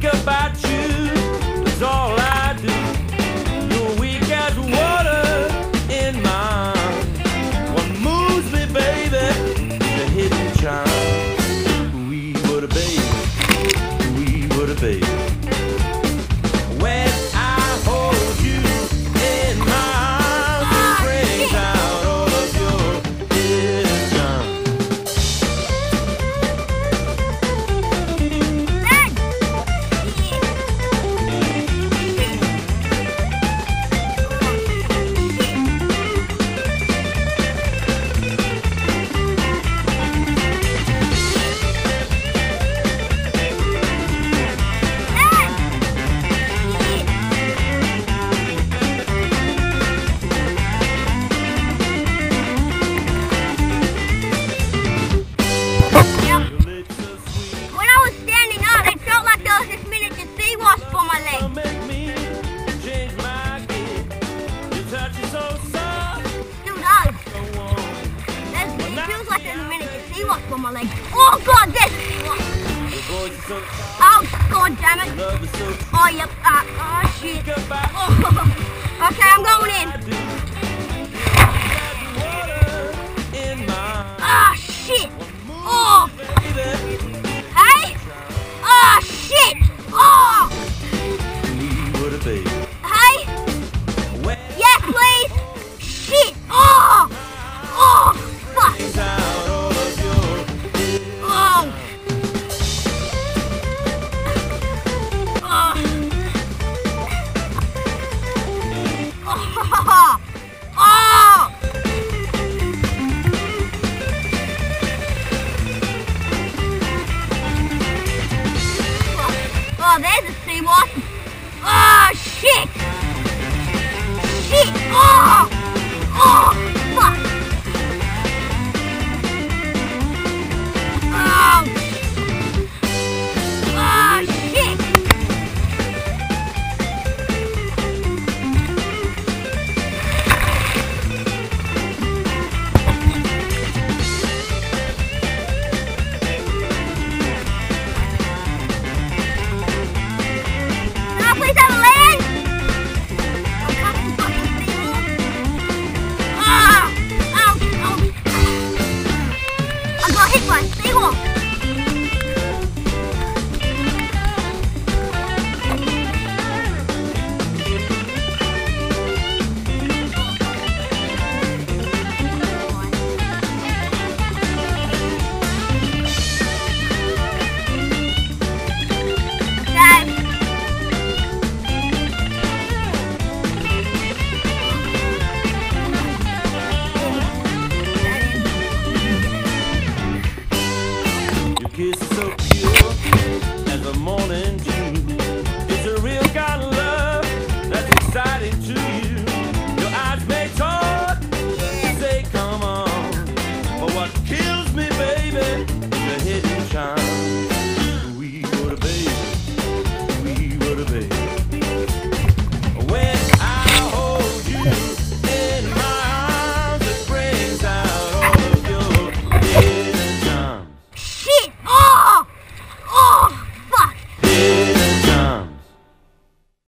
think about you. Like in a minute. On my leg. Oh, God, this. Oh, God damn it. Oh, yep. Ah, oh, shit. Oh. Okay, I'm going in.